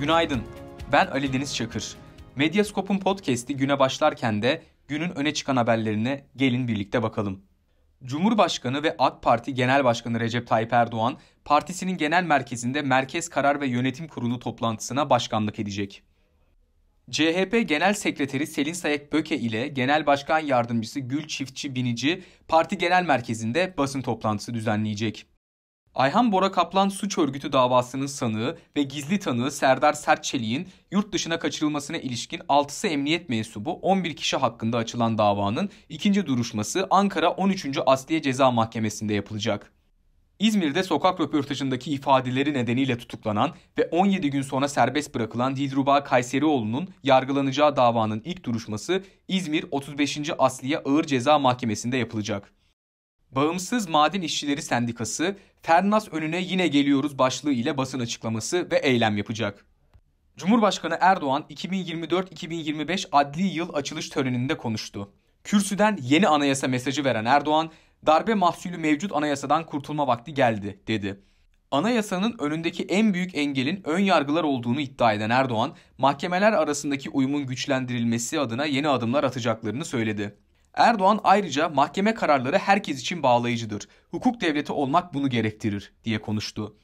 Günaydın. Ben Ali Deniz Çakır. Medyaskop'un podcast'i güne başlarken de günün öne çıkan haberlerine gelin birlikte bakalım. Cumhurbaşkanı ve AK Parti Genel Başkanı Recep Tayyip Erdoğan, partisinin genel merkezinde Merkez Karar ve Yönetim Kurulu toplantısına başkanlık edecek. CHP Genel Sekreteri Selin Sayek Böke ile Genel Başkan Yardımcısı Gül Çiftçi Binici parti genel merkezinde basın toplantısı düzenleyecek. Ayhan Bora Kaplan suç örgütü davasının sanığı ve gizli tanığı Serdar Sertçelik'in yurt dışına kaçırılmasına ilişkin 6'sı emniyet mensubu 11 kişi hakkında açılan davanın ikinci duruşması Ankara 13. Asliye Ceza Mahkemesi'nde yapılacak. İzmir'de sokak röportajındaki ifadeleri nedeniyle tutuklanan ve 17 gün sonra serbest bırakılan Dilruba Kayserioğlu'nun yargılanacağı davanın ilk duruşması İzmir 35. Asliye Ağır Ceza Mahkemesi'nde yapılacak. Bağımsız Maden İşçileri Sendikası Fernas önüne yine geliyoruz başlığı ile basın açıklaması ve eylem yapacak. Cumhurbaşkanı Erdoğan 2024-2025 adli yıl açılış töreninde konuştu. Kürsüden yeni anayasa mesajı veren Erdoğan, darbe mahsulü mevcut anayasadan kurtulma vakti geldi dedi. Anayasanın önündeki en büyük engelin ön yargılar olduğunu iddia eden Erdoğan, mahkemeler arasındaki uyumun güçlendirilmesi adına yeni adımlar atacaklarını söyledi. Erdoğan ayrıca mahkeme kararları herkes için bağlayıcıdır. Hukuk devleti olmak bunu gerektirir diye konuştu.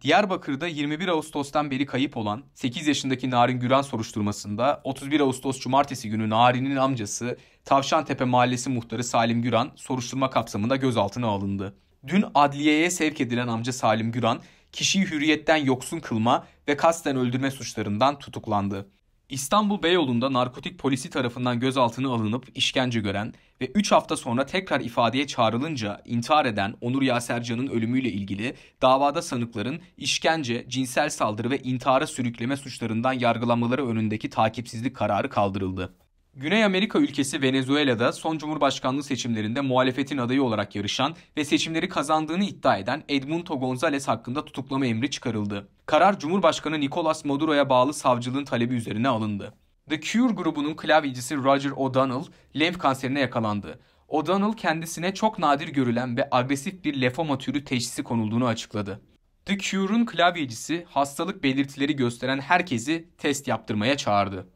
Diyarbakır'da 21 Ağustos'tan beri kayıp olan 8 yaşındaki Narin Güran soruşturmasında 31 Ağustos Cumartesi günü Narin'in amcası Tavşantepe Mahallesi muhtarı Salim Güran soruşturma kapsamında gözaltına alındı. Dün adliyeye sevk edilen amca Salim Güran, kişiyi hürriyetten yoksun kılma ve kasten öldürme suçlarından tutuklandı. İstanbul Beyoğlu'nda narkotik polisi tarafından gözaltına alınıp işkence gören ve 3 hafta sonra tekrar ifadeye çağrılınca intihar eden Onur Yasercan'ın ölümüyle ilgili davada sanıkların işkence, cinsel saldırı ve intihara sürükleme suçlarından yargılanmaları önündeki takipsizlik kararı kaldırıldı. Güney Amerika ülkesi Venezuela'da son cumhurbaşkanlığı seçimlerinde muhalefetin adayı olarak yarışan ve seçimleri kazandığını iddia eden Edmundo González hakkında tutuklama emri çıkarıldı. Karar Cumhurbaşkanı Nicolas Maduro'ya bağlı savcılığın talebi üzerine alındı. The Cure grubunun klavyecisi Roger O'Donnell lenf kanserine yakalandı. O'Donnell kendisine çok nadir görülen ve agresif bir lefoma türü teşhisi konulduğunu açıkladı. The Cure'un klavyecisi hastalık belirtileri gösteren herkesi test yaptırmaya çağırdı.